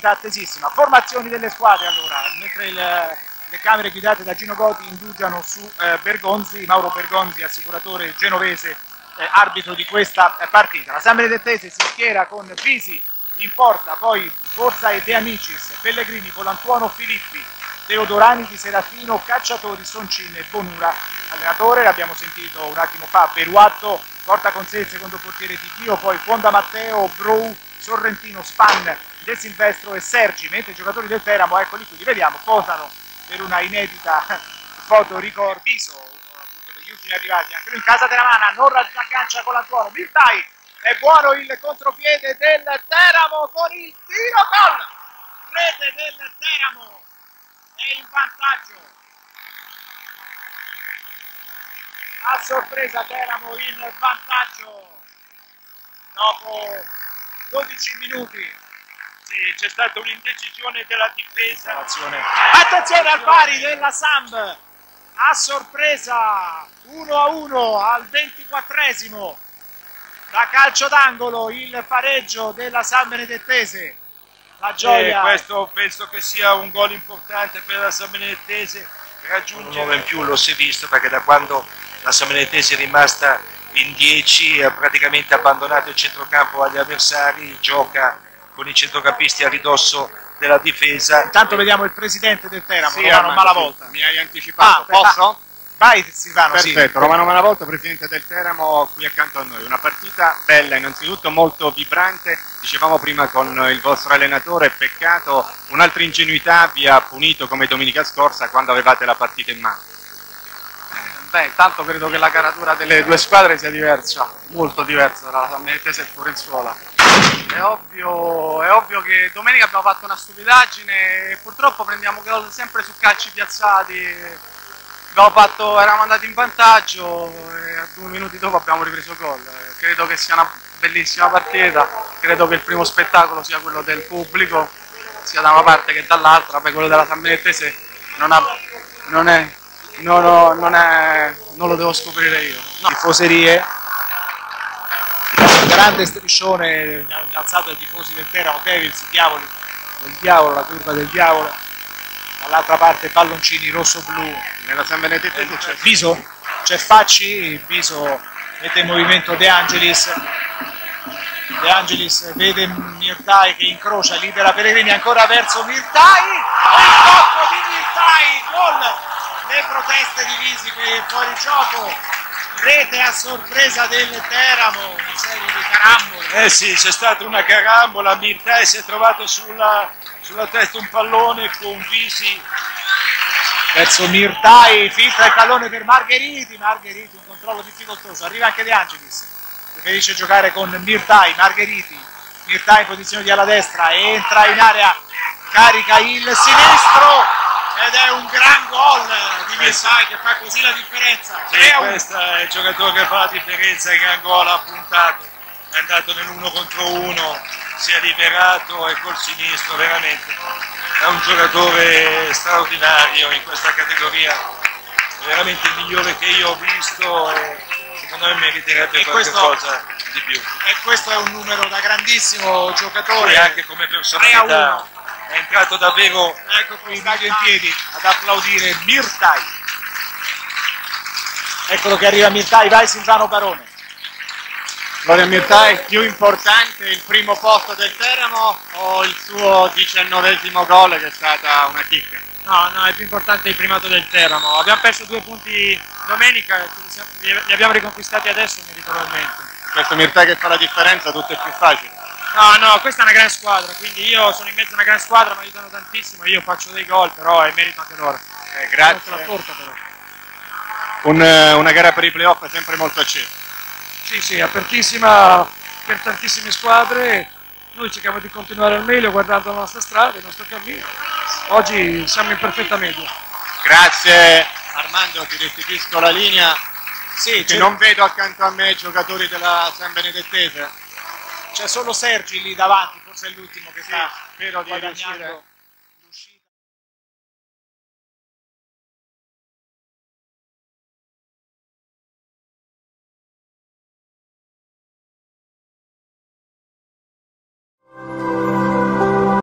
partita attesissima. Formazioni delle squadre allora, mentre il, le camere guidate da Gino Goti indugiano su eh, Bergonzi, Mauro Bergonzi, assicuratore genovese, eh, arbitro di questa eh, partita. La San Benedettese si schiera con Pisi in porta, poi Borsa e De Amicis, Pellegrini, Colantuono, Filippi, Teodorani di Serafino, Cacciatori, Soncin e Bonura. Allenatore, l'abbiamo sentito un attimo fa, Beruatto, porta con sé il secondo portiere di Dio, poi Fonda Matteo, Brou, Sorrentino, Span, De Silvestro e Sergi, mentre i giocatori del Teramo, eccoli qui, li vediamo, posano per una inedita foto ricordiso, appunto degli ultimi arrivati, anche lui in casa della mana, non raggancia con l'Antuono, Miltai, è buono il contropiede del Teramo con il tiro gol, rete del Teramo, è in vantaggio. A sorpresa Teramo in vantaggio dopo 12 minuti. Sì, c'è stata un'indecisione della difesa. Attenzione al pari della Samb. A sorpresa 1 a 1 al 24esimo. Da calcio d'angolo il pareggio della San Benedettese. La gioia. E questo penso che sia un gol importante per la San Benedettese. Raggiungere un in più lo si è visto perché da quando la San Benedettese è rimasta in 10 ha praticamente abbandonato il centrocampo agli avversari, gioca con i centrocampisti a ridosso della difesa. Intanto vediamo il presidente del Teramo, sì, Romano Malavolta. Mi hai anticipato, Ah, posso? Vai Silvano, sì. Perfetto, Romano Malavolta, presidente del Teramo, qui accanto a noi. Una partita bella, innanzitutto molto vibrante. Dicevamo prima con il vostro allenatore, peccato, un'altra ingenuità vi ha punito come domenica scorsa quando avevate la partita in mano. Beh, intanto credo che la caratura delle due squadre sia diversa, molto diversa tra la San Benedetese e il Fiorenzuola. È ovvio, è ovvio che domenica abbiamo fatto una stupidaggine e purtroppo prendiamo gol sempre su calci piazzati. Fatto, eravamo andati in vantaggio e a due minuti dopo abbiamo ripreso gol. Credo che sia una bellissima partita, credo che il primo spettacolo sia quello del pubblico, sia da una parte che dall'altra, poi quello della San Benedetese non, ha, non è No, no, non, è, non lo devo scoprire io. No. Tifoserie. Grande striscione alzato dai tifosi del Teramo, Devils, diavoli del diavolo, la curva del diavolo. Dall'altra parte palloncini rosso-blu. Nella San Benedettese c'è Biso, c'è Facci, Biso mette in movimento De Angelis. De Angelis vede Mirtai che incrocia, libera Pellegrini ancora verso Mirtai. Il tocco di Mirtai, gol le proteste di Visi fuori gioco, rete a sorpresa del Teramo, una serie di. Eh sì, c'è stata una carambola, Mirtai si è trovato sulla, sulla testa un pallone con Visi. Verso Mirtai, filtra il pallone per Margheriti, Margheriti un controllo difficoltoso, arriva anche De Angelis, preferisce giocare con Mirtai, Margheriti, Mirtai in posizione di alla destra, entra in area, carica il sinistro, ed è un gran gol di Mirtai che fa così la differenza. Sì, questo è il giocatore che fa la differenza, il gran gol ha puntato, è andato nell'uno contro uno, si è liberato e col sinistro veramente. È un giocatore straordinario in questa categoria, veramente il migliore che io ho visto e secondo me meriterebbe qualcosa di più. E questo è un numero da grandissimo giocatore. E anche come personalità. È entrato davvero ecco qui stadio in piedi ad applaudire Mirtai. Eccolo che arriva Mirtai vai Silvano Barone Gloria Mirtai più importante il primo posto del Teramo o il suo diciannovesimo gol che è stata una chicca? No, no, è più importante il primato del Teramo. Abbiamo perso due punti domenica, li abbiamo riconquistati adesso meritoriamente. Questo Mirtai che fa la differenza, tutto è più facile. No, no, questa è una gran squadra, quindi io sono in mezzo a una gran squadra, mi aiutano tantissimo, io faccio dei gol, però è merito anche loro. Eh, grazie. La torta, però. Un, una gara per i playoff è sempre molto accesa. Sì, sì, apertissima per tantissime squadre. Noi cerchiamo di continuare al meglio guardando la nostra strada, il nostro cammino. Oggi siamo in perfetta media. Grazie Armando, ti restituisco la linea. Sì, che non vedo accanto a me giocatori della San Benedettese. C'è solo Sergi lì davanti, forse è l'ultimo che sì, sta spero di guadagnando riuscire